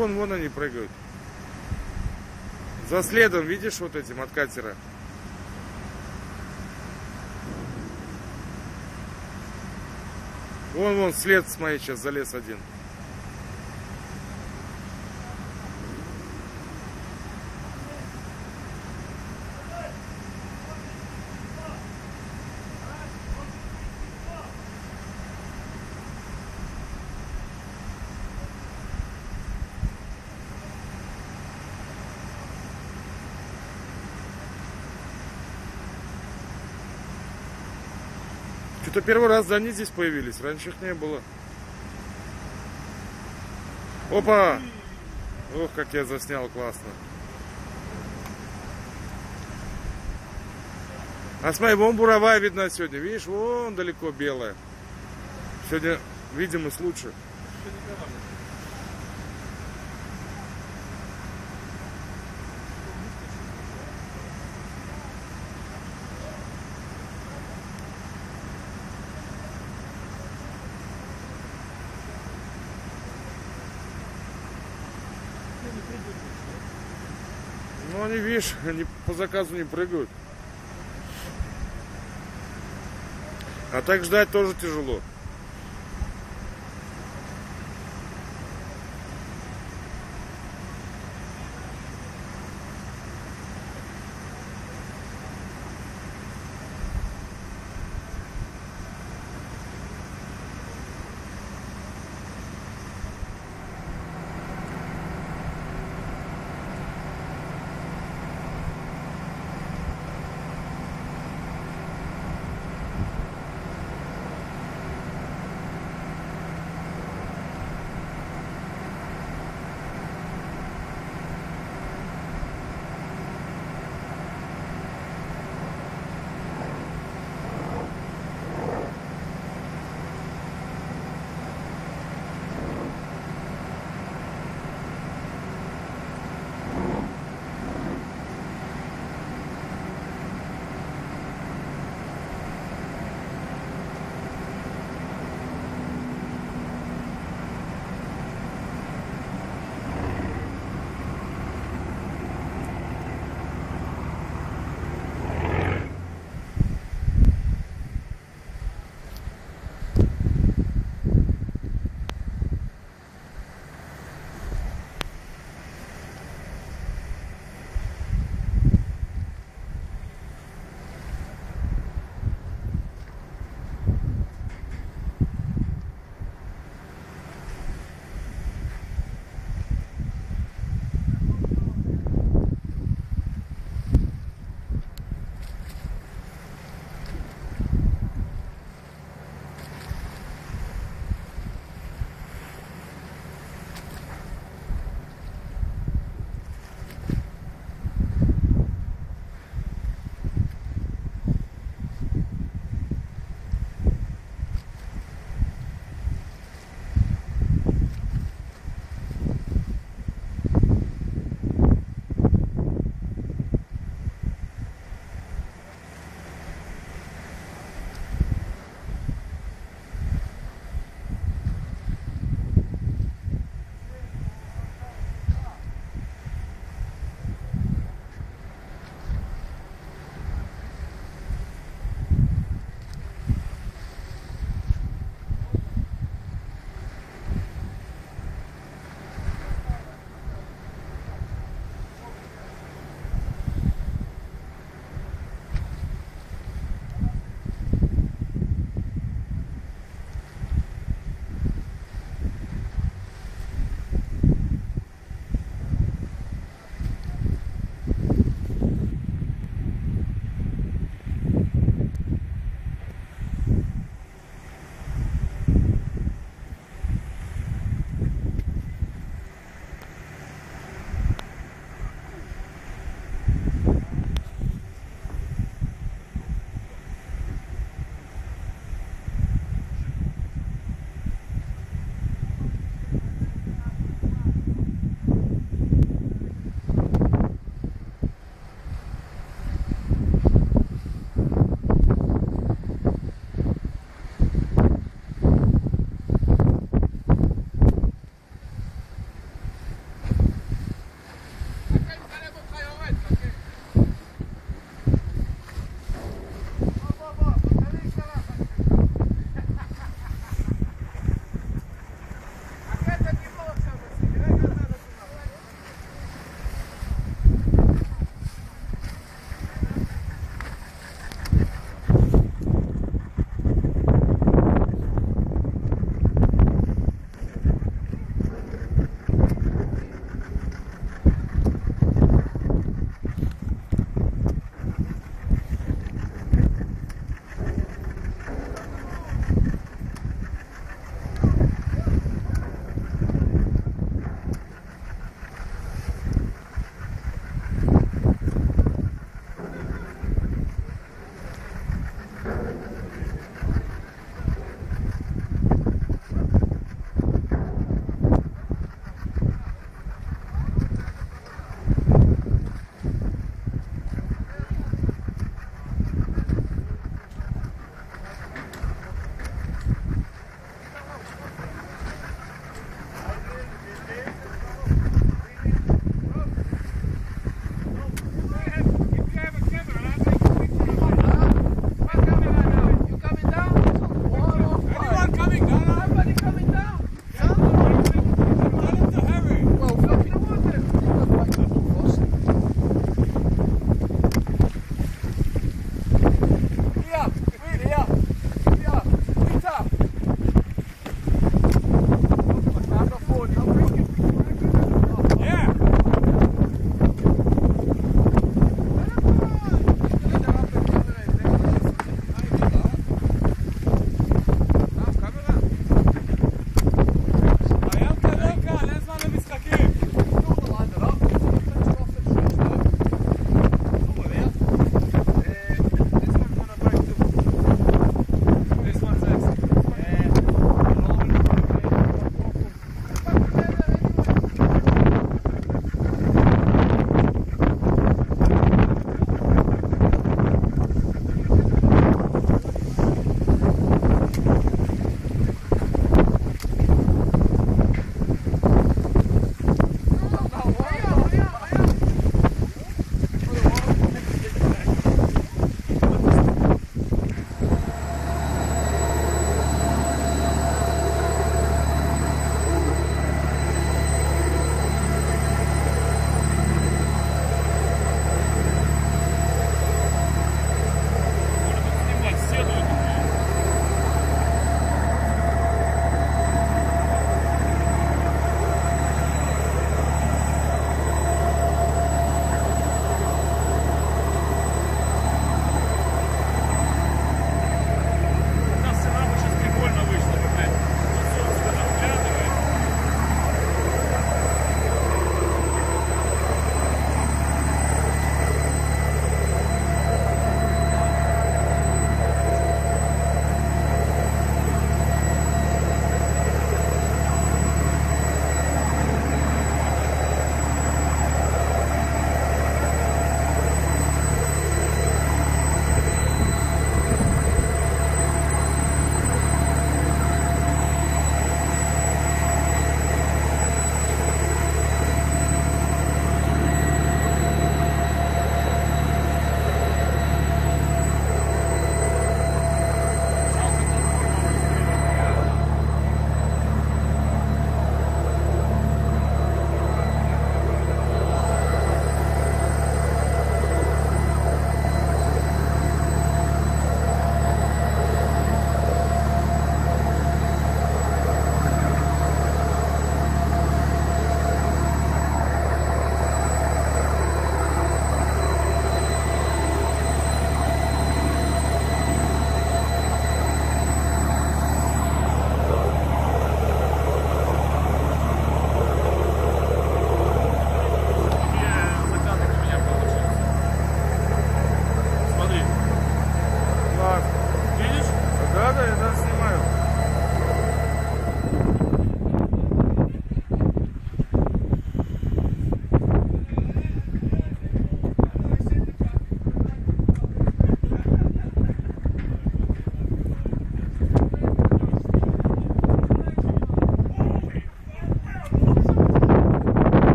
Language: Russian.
вон, вон они прыгают. За следом, видишь, вот этим от катера. Вон, вон, след, смотри, сейчас залез один. Что-то первый раз они здесь появились, раньше их не было. Опа! Ох, как я заснял классно. А смотри, вон буровая видна сегодня. Видишь, вон далеко белая. Сегодня видимость лучше. Ну, они, видишь, они по заказу не прыгают. А так ждать тоже тяжело.